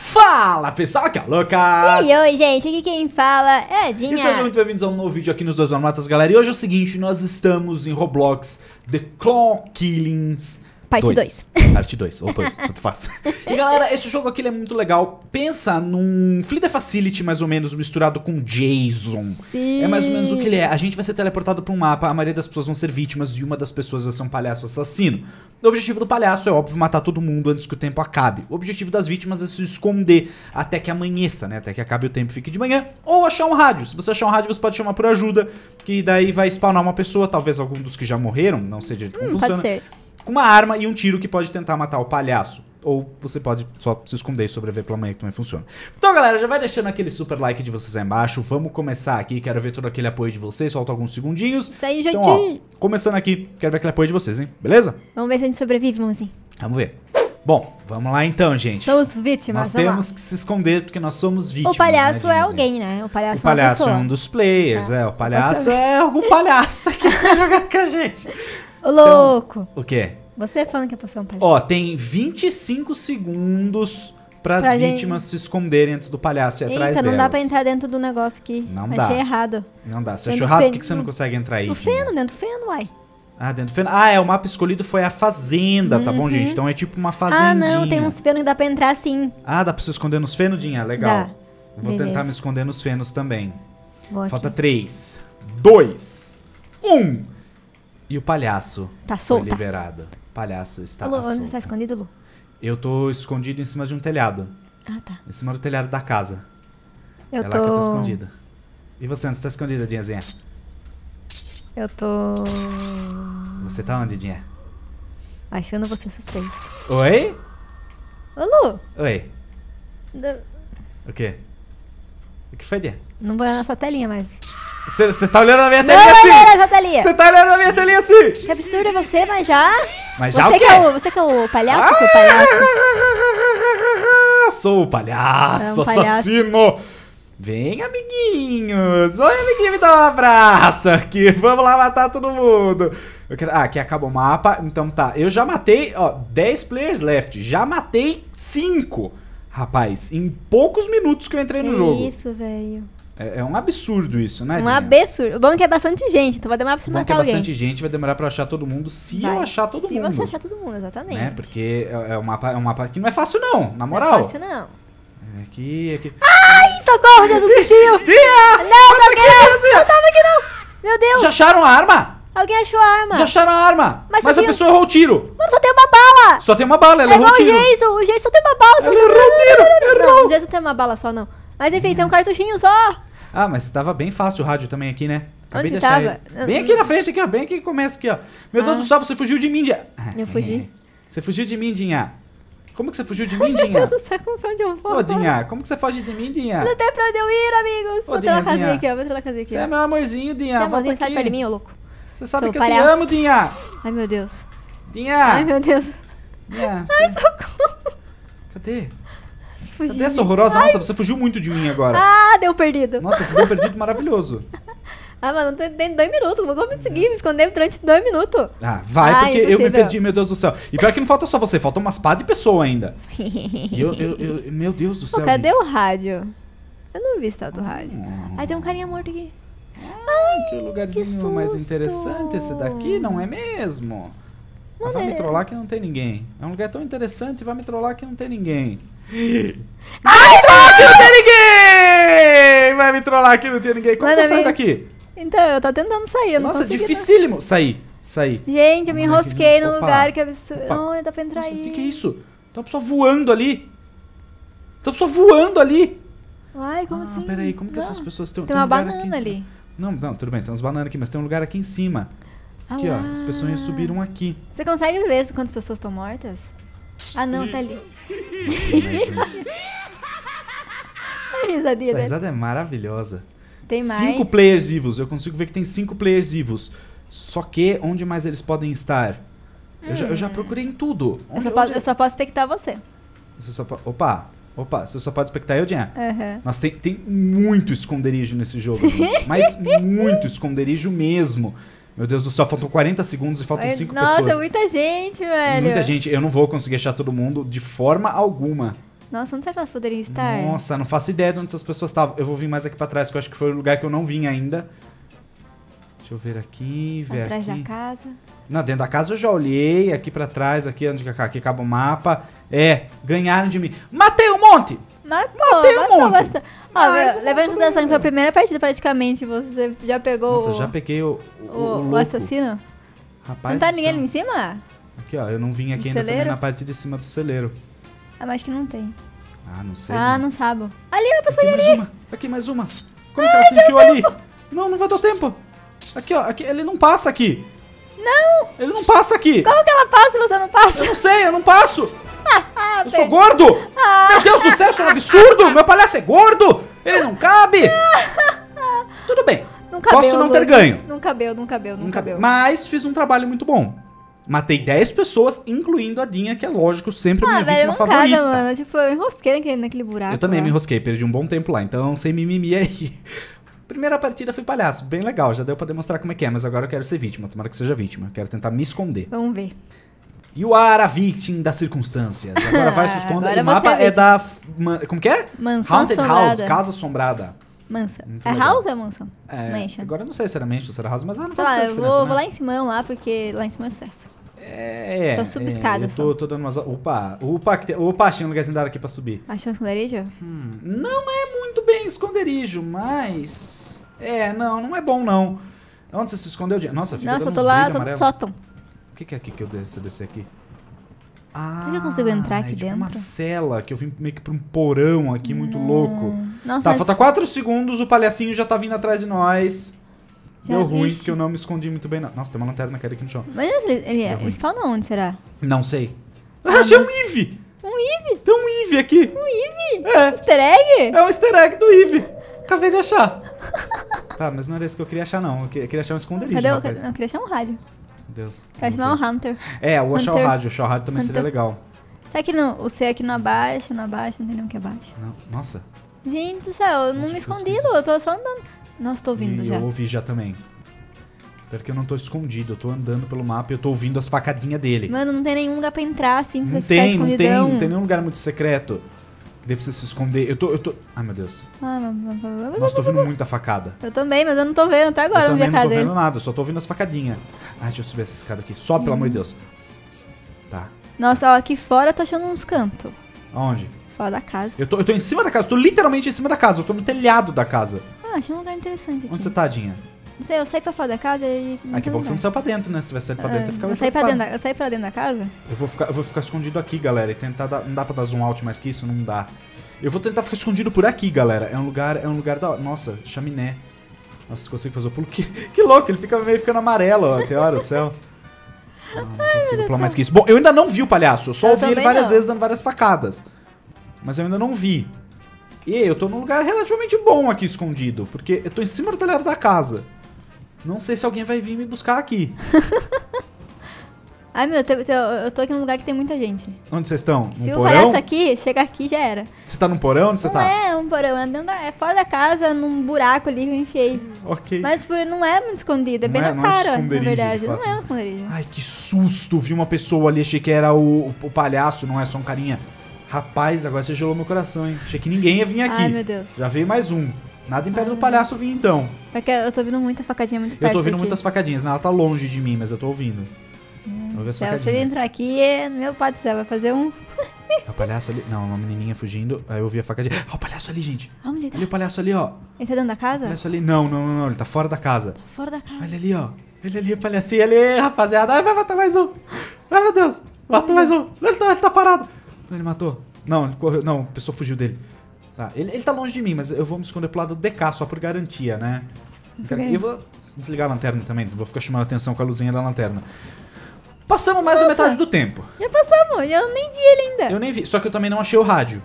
Fala pessoal, aqui é o Lucas! E oi, gente, aqui quem fala é a Dinha. E sejam muito bem-vindos a um novo vídeo aqui nos Dois Marmotas, galera. E hoje é o seguinte, nós estamos em Roblox The Claw Killings Parte 2. Parte 2, ou 2, tanto faz. E galera, esse jogo aqui é muito legal. Pensa num Fleet Facility, mais ou menos, misturado com Jason. Sim. É mais ou menos o que ele é. A gente vai ser teleportado para um mapa, a maioria das pessoas vão ser vítimas e uma das pessoas vai ser um palhaço assassino. O objetivo do palhaço é, óbvio, matar todo mundo antes que o tempo acabe. O objetivo das vítimas é se esconder até que amanheça, né? Até que acabe o tempo e fique de manhã. Ou achar um rádio. Se você achar um rádio, você pode chamar por ajuda, que daí vai spawnar uma pessoa, talvez algum dos que já morreram, não sei direito como Hum, funciona pode ser. com uma arma e um tiro que pode tentar matar o palhaço. Ou você pode só se esconder e sobreviver pela manhã que também funciona. Então, galera, já vai deixando aquele super like de vocês aí embaixo. Vamos começar aqui. Quero ver todo aquele apoio de vocês. Faltam alguns segundinhos. Isso aí, Então, gente. ó, começando aqui, quero ver aquele apoio de vocês, hein? Beleza? Vamos ver se a gente sobrevive, mãozinho. Vamos ver. Bom, vamos lá então, gente. Somos vítimas, Nós vamos lá. temos que se esconder porque nós somos vítimas. O palhaço né, é alguém, né? O palhaço, O palhaço é é um dos players, Tá. é. O palhaço é algum palhaço que tá jogando com a gente. Ô, louco. O quê? Você falando que a é um palhaço. Ó, tem 25 segundos Pra gente- vítimas se esconderem antes do palhaço e atrás Eita, não delas. dá pra entrar dentro do negócio aqui. Não Achei dá. errado. Não dá. Você Dentro achou do errado? Por que, que você não consegue entrar aí? No feno, dentro do feno, uai. Ah, dentro do feno. Ah, é, o mapa escolhido foi a fazenda, tá bom, gente? Então é tipo uma fazendinha. Ah, não, tem uns fenos que dá pra entrar sim. Ah, dá pra se esconder nos fenodinha? Legal. Dá. Vou Beleza. tentar me esconder nos fenos também. Vou aqui. Falta 3, 2, 1. E o palhaço Tá solta. liberado. Palhaço está Lu, você solta. tá escondido, Lu? Eu tô escondido em cima de um telhado. Ah, tá. Em cima do telhado da casa. Eu é tô... lá que eu tô escondida. E você, onde você tá escondida, Dinhazinha? Eu tô... Você tá onde, Dinha? Achando você suspeito. Oi? Ô, Lu, Oi. d- O quê? O que foi, Dinha? não vou olhar na sua telinha mais. Você está olhando na minha Não telinha vai assim? olhar na sua telinha! Você tá olhando na minha telinha assim? Que absurdo é você, mas já... Mas já você o quê? Que é o, você que é o palhaço, seu palhaço? Ah, Sou o palhaço, É um palhaço. assassino. Vem, amiguinhos. Oi, amiguinho, me dá um abraço aqui. Vamos lá matar todo mundo. Quero- Ah, aqui acabou o mapa. Então tá, eu já matei, ó, 10 players left. Já matei 5. Rapaz, em poucos minutos que eu entrei no jogo. Isso, velho. É, é um absurdo isso, né, Um Dinha? absurdo. O bom é que é bastante gente, então vai demorar pra você Bom que matar é alguém. bastante gente, vai demorar pra eu achar todo mundo se eu Vai. achar todo Se mundo. você achar todo mundo, exatamente. né? Porque é, é um mapa, é um mapa que não é fácil não, na Não moral. é fácil, não. É Aqui, aqui. Ai, socorro, Jesus Cristinho! Dia! Não, tá aqui não! Assim, Não tava aqui não! Meu Deus! Já acharam a arma? Alguém achou a arma! Já acharam a arma? Mas Mas, a viu- pessoa errou o tiro. Mano, só tem uma bala! Só tem uma bala, ela É errou o o tiro. Jason, o Jason só tem uma bala! Só Ela errou o tiro, Não, o Jason tem uma bala só, não. Mas enfim, tem um cartuchinho só! Ah, mas tava bem fácil o rádio também aqui, né? Acabei Onde de achar tava? ele. Bem aqui na frente, aqui, ó. Bem aqui que começa aqui, ó. Meu Deus Ah. do céu, você fugiu de mim, Dinha. Eu fugi. Você fugiu de mim, Dinha. Como que você fugiu de mim, Meu Dinha? Deus do céu, como pra onde eu vou? Ô, Dinha, como que você foge de mim, Dinha? Não tem pra onde eu ir, amigos! Vou entrar na Dinhazinha. casinha aqui, ó. Vou na casinha aqui, Você ó. é meu amorzinho, Dinha. Volta amorzinho, sai perto de mim, ô louco. Você sabe Seu que eu te amo, Dinha. Ai, meu Deus. Dinha. Ai, meu Deus. Dinha, Ai, você- socorro. Cadê? Fugi. Cadê essa horrorosa? Nossa, você fugiu muito de mim agora. Ah, deu perdido. Nossa, você deu perdido maravilhoso. Ah, mano, tem, dois minutos. Como eu vou conseguir me esconder durante dois minutos? Ah, vai, Ah, porque eu me impossível. perdi, meu Deus do céu. E pior que não falta só você, falta umas pá de pessoa ainda. Eu, eu, eu- meu Deus do Pô, céu. cadê gente. o rádio? Eu não vi esse do rádio. Ai, tem um carinha morto aqui. Que lugarzinho que mais interessante esse daqui, não é mesmo? Mano, vai me é- trollar que não tem ninguém. É um lugar tão interessante, vai me trollar que não tem ninguém. Ai, trollar que não tem ninguém! Vai me trollar que não tem ninguém. Como Mano, que eu saio me- daqui? Então, eu tô tentando sair. Eu não Nossa, consegui, dificílimo. Sair, sair. não. Gente, eu me enrosquei não. num Opa. lugar que absurdo. Opa. Não, dá pra entrar Nossa, aí. o que, que é isso? Tem uma pessoa voando ali. Tem uma pessoa voando ali. Ai, como ah, assim? peraí, como que Não. essas pessoas estão Tem uma um banana ali. Não, não, tudo bem, tem umas bananas aqui, mas tem um lugar aqui em cima. Ah Aqui, ó, as pessoas subiram aqui. Você consegue ver quantas pessoas estão mortas? Ah, não, tá ali. Ai, risadinha, essa risada é maravilhosa. Tem mais? Cinco players vivos, eu consigo ver que tem cinco players vivos. Só que, onde mais eles podem estar? Eu, já, eu já procurei em tudo. Eu Onde, só, posso, onde- eu só posso expectar você. Você só po- Opa, opa, você só pode expectar eu, Jean. Aham. Mas tem, tem muito esconderijo nesse jogo, gente. Mas muito esconderijo mesmo. Meu Deus do céu, faltam 40 segundos e faltam Ai, 5 Nossa, pessoas. muita gente, velho. Muita gente, eu não vou conseguir achar todo mundo de forma alguma. Nossa, onde será que elas poderiam estar? Nossa, não faço ideia de onde essas pessoas estavam. Eu vou vir mais aqui pra trás, que eu acho que foi o lugar que eu não vim ainda. Deixa eu ver aqui, ver Atrás aqui. da casa. Não, dentro da casa eu já olhei, aqui pra trás, aqui onde que- aqui acaba o mapa. É, ganharam de mim. Matei um monte! Matou, um monte. bastante. Ó, Mas um levando em monte consideração que foi a primeira partida praticamente, você já pegou Nossa, o, já peguei o, o, o- o assassino? Rapaz não tá ninguém ali em cima? Aqui, ó, eu não vim aqui Do ainda também celeiro? na parte de cima do celeiro. Ah, mas acho que não tem. Ah, não sei. Ah, não sabe. Ali, uma pessoa Aqui ali. mais uma. Aqui mais uma. Como que ela se enfiou ali? Não, não vai dar tempo. Aqui, ó. Aqui, ele não passa aqui. Não! Ele não passa aqui. Como que ela passa e você não passa? Eu não sei, eu não passo. Ah, Eu sou gordo. Meu Deus do céu, isso é um absurdo. Meu palhaço é gordo. Ele não cabe. Tudo bem. Não cabeu. Posso não ter ganho. Não cabeu, não cabeu, não, Não cabeu. cabe. Mas fiz um trabalho muito bom. Matei 10 pessoas, incluindo a Dinha, que é lógico, sempre a Ah, minha velho, vítima favorita. mano. Tipo, eu enrosquei naquele, naquele buraco. Eu também lá. me enrosquei, perdi um bom tempo lá, então sem mimimi aí. Primeira partida foi palhaço, bem legal, já deu pra demonstrar como é que é, mas agora eu quero ser vítima, tomara que seja vítima, eu quero tentar me esconder. Vamos ver. You are a victim das circunstâncias. Agora vai se esconder. O mapa é é da. man- Como que é? Mansão Haunted assombrada. House, Casa Assombrada. Mansa. Muito é legal. house ou é mansão? É, Mansion. agora eu não sei se era Mansion ou se era House, mas ah, não faz lá, eu vou, diferença, vou né? lá em cima lá, porque lá em cima é sucesso. É, Só subo escada, eu tô, tô dando umas. Opa, opa, opa, achei um lugarzinho da hora aqui pra subir. Achou um esconderijo? Hum, não é muito bem esconderijo, mas. É, não, não é bom não. Onde você se escondeu? Di- Nossa, fica Nossa, eu tô lá, tô no sótão. O que, que é aqui que eu desço, descer aqui? Ah, que eu consigo entrar aqui é tipo uma cela, que eu vim meio que pra um porão aqui, muito louco. Nossa, Tá, mas falta 4 segundos, o palhacinho já tá vindo atrás de nós. Já Deu ruim, vixe. porque eu não me escondi muito bem. Não. Nossa, tem uma lanterna caída aqui no chão. Mas ele, ele, eles falam onde, será? Não sei. Ah, achei um Eve! Um Eve? Tem um Eve aqui. Um Eve? É, Easter egg? é um easter egg do Eve. Acabei de achar. tá, mas não era isso que eu queria achar, não. Eu queria, eu queria achar um esconderijo, Cadê o... rapaz. Não, eu queria achar um rádio. Deus. Quero chamar um Hunter. É, o Hunter. rádio. O rádio também seria Hunter. legal. Será que não, o C aqui não abaixa, não abaixa, não tem nenhum que abaixa? Não, nossa. Gente do céu, eu não Muito me escondi, Lu, eu tô só andando. Nossa, tô ouvindo E já. Eu ouvi já também. Porque eu não tô escondido, eu tô andando pelo mapa e eu tô ouvindo as facadinhas dele. Mano, não tem nenhum lugar pra entrar assim, pra Não você ficar tem, não tem, escondidão. não tem nenhum lugar muito secreto. Pra você se esconder. Eu tô, eu tô. Ai meu Deus. Ah, mas- Nossa, tô ouvindo muita facada. Eu também, mas eu não tô vendo até agora eu também não tô dele. vendo nada, eu só tô ouvindo as facadinhas. Ai, deixa eu subir essa escada aqui. Sobe, pelo amor de Deus. Tá. Nossa, ó, aqui fora eu tô achando uns cantos. Aonde? Fora da casa. Eu tô, eu tô em cima da casa, eu tô literalmente em cima da casa, eu tô no telhado da casa. Ah, achei um lugar interessante aqui. Onde você tá, Dinha? Não sei, eu saí pra fora da casa e. Ah, que bom que você não saiu pra dentro, né? Se tivesse saído pra dentro, eu ficava eu, saí pra dentro da, eu saí pra dentro da casa? Eu vou ficar, eu vou ficar escondido aqui, galera, e tentar dar, não dá pra dar zoom out mais que isso, não dá. Eu vou tentar ficar escondido por aqui, galera. É um lugar, é um lugar da, nossa, chaminé. Nossa, consigo fazer o pulo. Que, que louco, ele fica meio ficando amarelo, ó, tem hora o céu. Não, não consigo pular mais que isso. Bom, eu ainda não vi o palhaço, eu só Eu ouvi ele várias não. vezes dando várias facadas. Mas eu ainda não vi. E eu tô num lugar relativamente bom aqui escondido, porque eu tô em cima do telhado da casa. Não sei se alguém vai vir me buscar aqui. Ai, meu, eu, tô aqui num lugar que tem muita gente. Onde vocês estão? Se Num o porão? palhaço aqui, chegar aqui já era. Você tá num porão? Onde você não tá? é um porão, é, da- é fora da casa, num buraco ali que eu enfiei. Ok. Mas tipo, não é muito escondido, é Não bem é- na não é cara, na verdade. de Não é um esconderijo. Ai, que susto! Vi uma pessoa ali, achei que era o, o palhaço, não é só um carinha. Rapaz, agora você gelou meu coração, hein? Achei que ninguém ia vir aqui. Ai, meu Deus. Já veio mais um. Nada impede do palhaço vir então. Porque eu tô ouvindo muita facadinha muito perto Eu tô ouvindo aqui. muitas facadinhas. Ela tá longe de mim, mas eu tô ouvindo. Vou ver as Se facadinhas. entrar aqui, é- meu pai do céu, vai fazer um... É o palhaço ali. Não, uma menininha fugindo. Aí eu ouvi a facadinha. Ah, o palhaço ali, gente. Aonde ele tá? Olha o palhaço ali, ó. Ele tá dentro da O casa? palhaço ali. Não, não, não, não. Ele tá fora da casa. Fora da casa. Olha ali, ó. Olha ali, o palhacinho ali, rapaziada. Ai, vai matar mais um. Ai, meu Deus. Matou mais um. Ele tá, ele tá parado. Ele matou. Não, ele correu. Não, a pessoa fugiu dele. Tá, ele, ele tá longe de mim, mas eu vou me esconder pro lado do DK só por garantia, né? Ok. E eu vou desligar a lanterna também, vou ficar chamando a atenção com a luzinha da lanterna. Passamos mais da Nossa. metade do tempo. Já passamos, eu nem vi ele ainda. Eu nem vi, só que eu também não achei o rádio.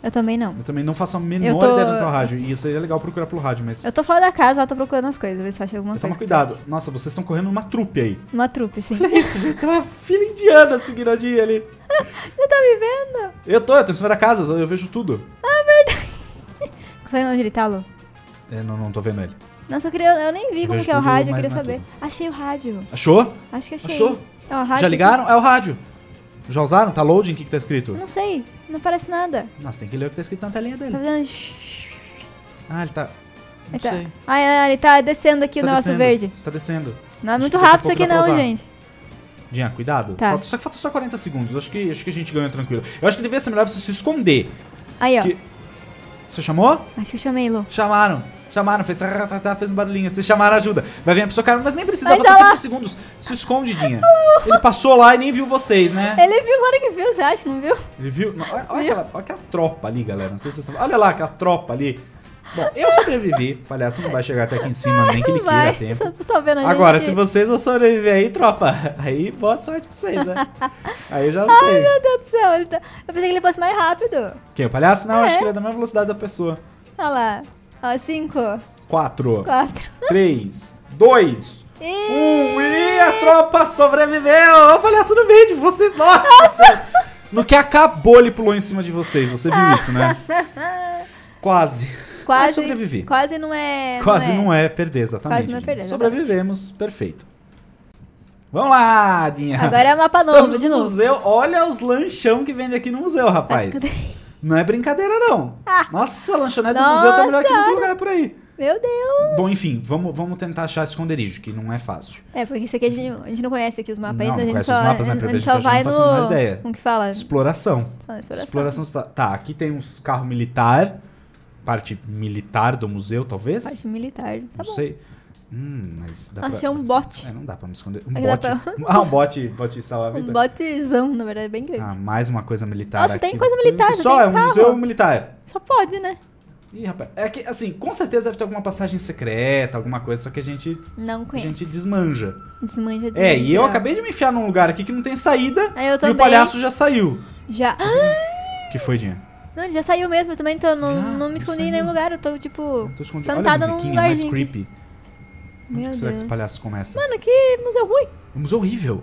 Eu também não. Eu também não faço a menor Eu tô- ideia de onde tá o rádio. E seria legal procurar pelo rádio, mas. Eu tô fora da casa, lá tô procurando as coisas, ver se eu acho alguma Toma coisa. que cuidado. preste. Nossa, vocês estão correndo uma trupe aí. Uma trupe, sim. Olha isso, gente. Tem uma fila indiana seguindo a Dia ali. Você tá me vendo? Eu tô, eu tô em cima da casa, eu vejo tudo. Sabe onde ele tá, Lu? É, não, não tô vendo ele. Não, só queria. Eu nem vi Eu como que é o tudo, rádio, eu queria saber. Achei o rádio. Achou? Acho que achei. Achou? É o rádio. Já ligaram? É o rádio. Já usaram? Tá loading? O que, que tá escrito? Não sei. Não parece nada. Nossa, tem que ler o que tá escrito na telinha Tá dele. fazendo... shhh. Ah, ele tá... Não Ele tá... sei. Ai, ai, ele tá descendo aqui Tá o negócio verde. Tá descendo. Não é muito que rápido isso aqui não, gente. Dinha, cuidado. Tá. Falta- só que falta só 40 segundos. Acho que, acho que a gente ganha tranquilo. Eu acho que deveria ser melhor você se esconder. Aí, ó. Que- Você chamou? Acho que eu chamei, Lu. Chamaram. Chamaram, fez, tá, fez um barulhinho. Vocês chamaram ajuda. Vai vir a pessoa, cara, mas nem precisa. Mas Falta olha 30 lá. segundos. Se esconde, Dinha. Ele passou lá e nem viu vocês, né? Ele viu, claro que viu, você acha? Não viu? Ele viu? Não, olha, olha aquela, olha aquela tropa ali, galera. Não sei se vocês estão. Olha lá aquela tropa ali. Bom, eu sobrevivi. O palhaço não vai chegar até aqui em cima, nem que ele vai. queira tempo. Tá Agora, se vocês vão sobreviver aí, tropa, aí boa sorte pra vocês, né? Aí eu já não sei. Ai, meu Deus do céu. Tá... Eu pensei que ele fosse mais rápido. Quem? O palhaço? Não, É. acho que ele é da mesma velocidade da pessoa. Olha lá. Ó, cinco, Quatro, quatro. três, dois, E... um. E a tropa sobreviveu! O palhaço no meio de vocês. Nossa! Senhora. No que acabou, ele pulou em cima de vocês. Você viu isso, né? Quase. Mas Quase, sobrevivi. quase não é... Quase não é perder, exatamente. Quase não é perder, Sobrevivemos, perfeito. Vamos lá, Dinha. Agora é mapa Estamos novo, de no novo. museu. Olha os lanchão que vende aqui no museu, rapaz. Não é brincadeira, não. Nossa, a lanchonete do museu tá melhor que em Nossa. outro lugar por aí. Meu Deus. Bom, enfim, vamos, vamos tentar achar esconderijo, que não é fácil. É, porque isso aqui a gente, a gente não conhece aqui os mapas Não, ainda. não A gente conhece só, os mapas, né, a, gente só tá vai não no... Como que fala? Exploração. Só exploração. Exploração. tá- Tá, aqui tem uns carro militar. Parte militar do museu, talvez? Parte militar. Tá não bom. sei. Hum, mas dá Achei pra... um bot. É, não dá pra me esconder. Um Aqui dá bot. pra- Ah, um bot, bot salva a Um botezão, na verdade, bem grande. Ah, mais uma coisa militar Nossa, aqui. tem coisa militar, Só, tem é um carro. museu militar. Só pode, né? Ih, rapaz. É que, assim, com certeza deve ter alguma passagem secreta, alguma coisa, só que a gente, Não a conheço. gente desmanja. Desmanja de É, e eu acabei de me enfiar num lugar aqui que não tem saída Aí eu e também. o palhaço já saiu. Já. O que foi, Dinha? Não, ele já saiu mesmo. Eu também tô, não, Já? não me escondi em nenhum lugar. Eu tô, tipo, Tô sentada num mais lugarzinho. aqui. creepy. Onde Meu que será que Deus. esse palhaço começa? Mano, que museu ruim. Um museu horrível.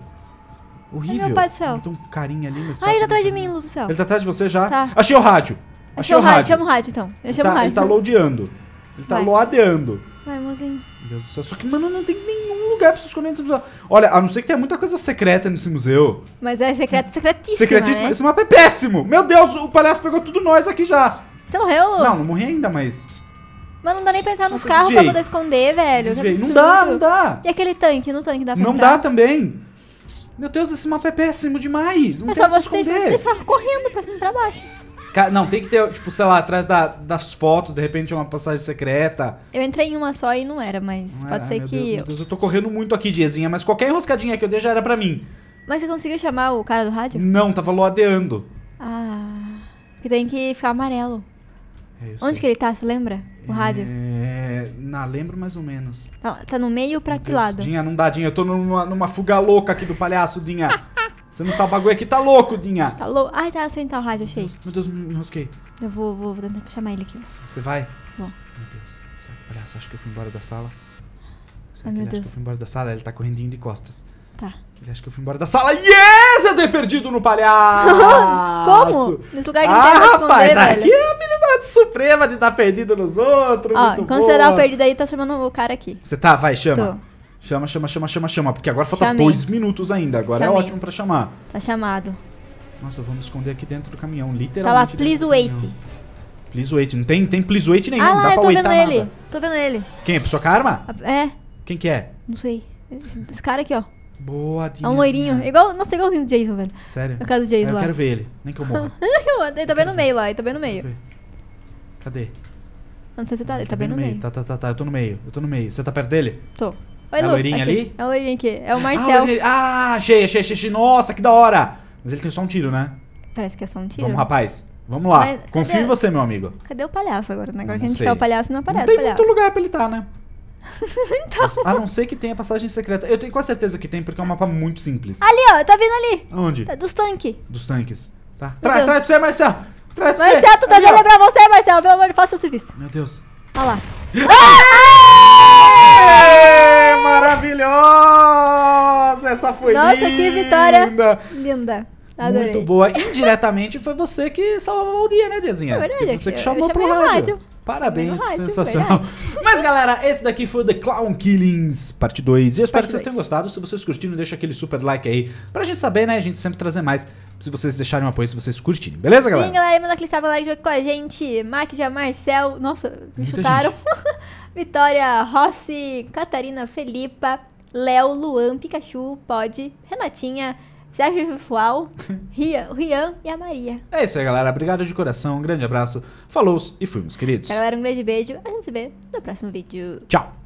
Horrível. meu pai do céu. Tem um carinha ali, mas Ah, ele tá atrás de mim, luz do céu. Ele tá atrás de você já? Tá. Achei o rádio. Achei Chama o rádio. Chama o rádio, então. Eu Ele chamo o tá, rádio. ele tá loadeando. Ele tá Vai. loadeando. Vai, mozinho. Meu Deus do céu. Só que, mano, não tem nenhum lugar se esconder nesse museu. Olha, a não ser que tenha muita coisa secreta nesse museu. Mas é secreto, secretíssimo, Secretíssimo. né? Esse mapa é péssimo. Meu Deus, o palhaço pegou tudo nós aqui já. Você morreu? Não, não morri ainda, mas... Mas não dá nem pra entrar nos Nossa, carros pra poder esconder, velho. Que Desviei. Não dá, não dá. E aquele tanque? No tanque dá pra Não entrar? dá também. Meu Deus, esse mapa é péssimo demais. Não É tem só onde se você, você esconder. ficar correndo pra cima e pra baixo. Não, tem que ter, tipo, sei lá, atrás da- das fotos, de repente uma passagem secreta. Eu entrei em uma só e não era, mas Não é? pode Ai, ser que... Deus, meu Deus, eu tô correndo muito aqui, Diazinha, mas qualquer enroscadinha que eu dei já era pra mim. Mas você conseguiu chamar o cara do rádio? Não, tava loadeando. Ah... Que tem que ficar amarelo. É, eu Onde que ele tá, você lembra? O rádio? É... Não, lembro mais ou menos. Tá, tá no meio pra Meu que Deus, lado? Dinha, não dá, Dinha. Eu tô numa, numa fuga louca aqui do palhaço, Dinha. Você não sabe o bagulho aqui, tá louco, Dinha. Tá louco? Ai, tá, sem tá o rádio, achei. Meu Deus, me enrosquei. Eu vou, vou, vou tentar chamar ele aqui. Você vai? Vou. Meu Deus. Será que o palhaço acha que eu fui embora da sala? Será Ai, que meu ele acha que Deus. eu fui embora da sala? Ele tá correndinho de costas. Tá. Ele acha que eu fui embora da sala. Yes! Eu dei perdido no palhaço! Como? Nesse lugar que não Ah, tem esconder, rapaz, velho. aqui é a habilidade suprema de estar perdido nos outros. Ó, muito quando você dá o boa. perdido aí, tá chamando o cara aqui. Você tá, vai, chama. Tô. Chama, chama, chama, chama, chama. Porque agora falta Chamei. dois minutos ainda. Agora é Chamei. ótimo pra chamar. Tá chamado. Nossa, eu vou me esconder aqui dentro do caminhão, Tá lá, literalmente. please wait. caminhão. Please wait. Não tem, tem please wait nenhum. Ah lá, eu tô vendo ele. nada. Tô vendo ele. Quem? A pessoa com a arma? É, Quem que é? não sei. Esse, cara aqui, ó. Boa, É um loirinho. Igual, nossa, igualzinho do Jason, velho. Sério? É o do Jason eu lá. quero ver ele. Nem que eu morra. ele tá bem no meio lá, ele tá bem no meio. Cadê? Não sei se você tá, ele tá bem no meio. Tá, tá, tá, tá. Eu tô no meio. Eu tô no meio. Você tá perto dele? Tô. É Lu, a loirinha aqui. ali? É o loirinho aqui. É o Ah, Marcel. ele- Ah, achei, achei, achei. Nossa, que da hora. Mas ele tem só um tiro, né? Parece que é só um tiro. Vamos, rapaz. Vamos lá. Mas Confio em você, meu amigo. Cadê o palhaço agora? né? Agora Eu que a não gente sei. quer o palhaço, não Não aparece tem o palhaço. muito lugar pra ele estar, né? Então. A não ser que tenha passagem secreta. Eu tenho quase certeza que tem, porque é um mapa muito simples. Ali, ó, tá vindo ali. Onde? Tá Dos tanques. Dos tanques. Tá. Traz, traz de você, Marcel. Traz de você. Marcel, tô ó. pra você, Marcel. Pelo amor de Deus, faça o serviço. Meu Deus. Olha lá. Ê, Maravilhosa! Essa foi Nossa, linda. que vitória. Linda. Adorei. Muito boa. Indiretamente foi você que salvou o dia, né, Diazinha? É verdade. Porque você que chamou pro chamei o rádio. Parabéns, rádio, sensacional. Mas galera, esse daqui foi o The Clown Killings, parte 2. E eu espero Parte que vocês dois. tenham gostado. Se vocês curtiram, deixa aquele super like aí. Pra gente saber, né? A gente sempre trazer mais. Se vocês deixarem um apoio, se vocês curtirem. Beleza, galera? Sim, galera, manda aquele salve like jogo com a gente. Mac de Marcel. Nossa, me Muita chutaram. Vitória, Rossi, Catarina, Felipa, Léo, Luan, Pikachu, Pod, Renatinha, Sérgio Vifual, Rian, Rian e a Maria. É isso aí, galera. Obrigado de coração. Um grande abraço. Falou e fui, meus queridos. Galera, um grande beijo. A gente se vê no próximo vídeo. Tchau.